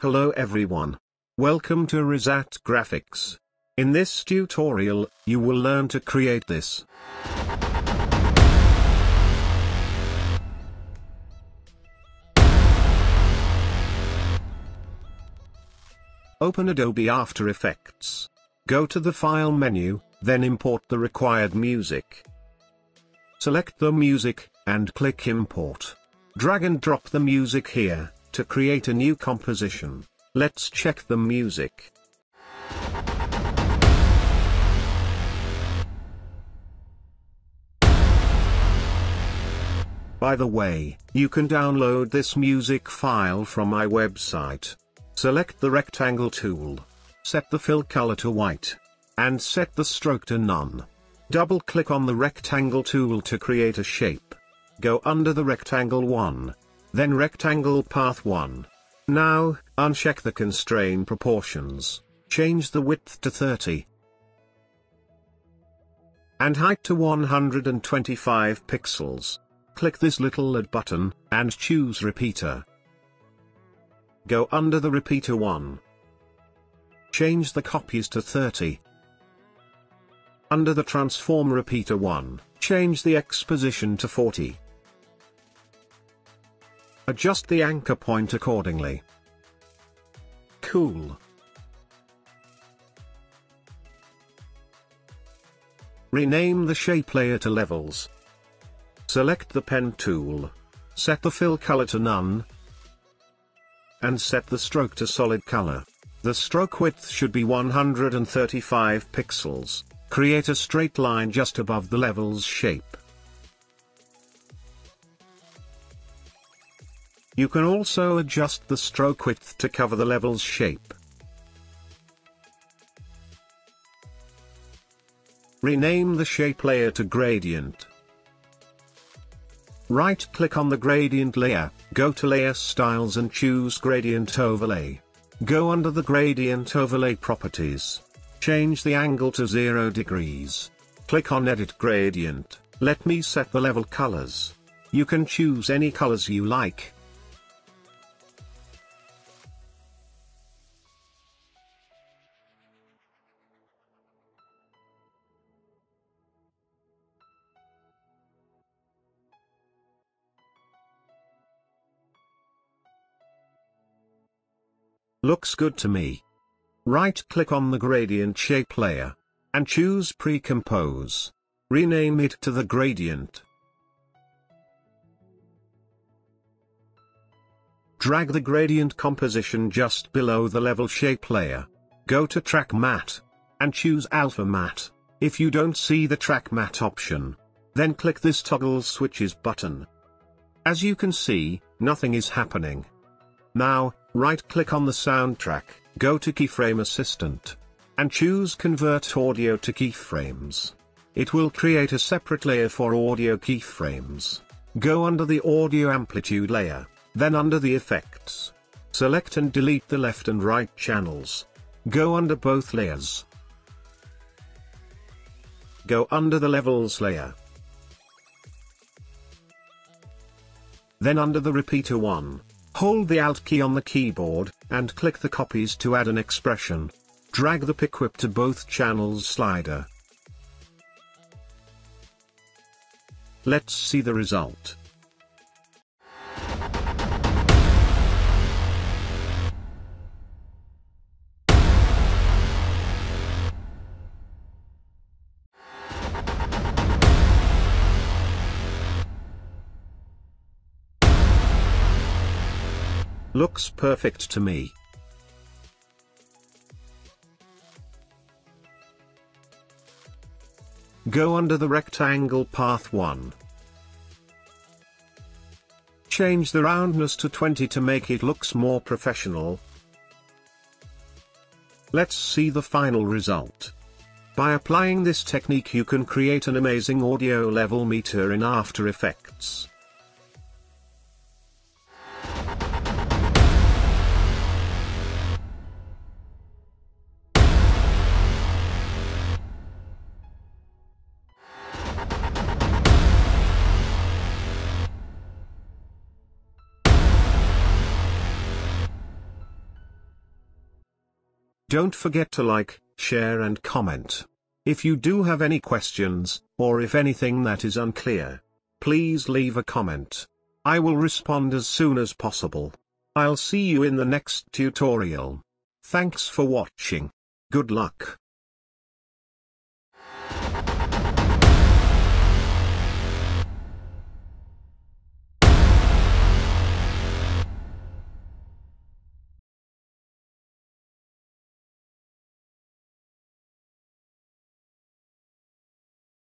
Hello everyone. Welcome to Rizat Graphics. In this tutorial, you will learn to create this. Open Adobe After Effects. Go to the File menu, then import the required music. Select the music, and click Import. Drag and drop the music here. To create a new composition, let's check the music. By the way, you can download this music file from my website. Select the rectangle tool. Set the fill color to white. And set the stroke to none. Double click on the rectangle tool to create a shape. Go under the rectangle 1 then rectangle path 1. Now, uncheck the constrain proportions, change the width to 30 and height to 125 pixels. Click this little add button, and choose repeater. Go under the repeater 1. Change the copies to 30. Under the transform repeater 1, change the X position to 40. Adjust the anchor point accordingly. Cool. Rename the shape layer to levels. Select the pen tool. Set the fill color to none. And set the stroke to solid color. The stroke width should be 135 pixels. Create a straight line just above the levels shape. You can also adjust the stroke width to cover the level's shape. Rename the shape layer to gradient. Right-click on the gradient layer, go to Layer Styles and choose Gradient Overlay. Go under the Gradient Overlay properties. Change the angle to 0 degrees. Click on Edit Gradient, let me set the level colors. You can choose any colors you like. Looks good to me. Right-click on the gradient shape layer, and choose Pre-Compose. Rename it to the gradient. Drag the gradient composition just below the level shape layer. Go to Track Matte, and choose Alpha Matte. If you don't see the Track Matte option, then click this toggle switches button. As you can see, nothing is happening. Now, right-click on the soundtrack, go to Keyframe Assistant, and choose Convert Audio to Keyframes. It will create a separate layer for audio keyframes. Go under the Audio Amplitude layer, then under the Effects. Select and delete the left and right channels. Go under both layers. Go under the Levels layer. Then under the Repeater 1. Hold the Alt key on the keyboard, and click the copies to add an expression. Drag the pick whip to both channels slider. Let's see the result. Looks perfect to me. Go under the rectangle path 1. Change the roundness to 20 to make it looks more professional. Let's see the final result. By applying this technique you can create an amazing audio level meter in After Effects. Don't forget to like, share and comment. If you do have any questions, or if anything that is unclear, please leave a comment. I will respond as soon as possible. I'll see you in the next tutorial. Thanks for watching. Good luck.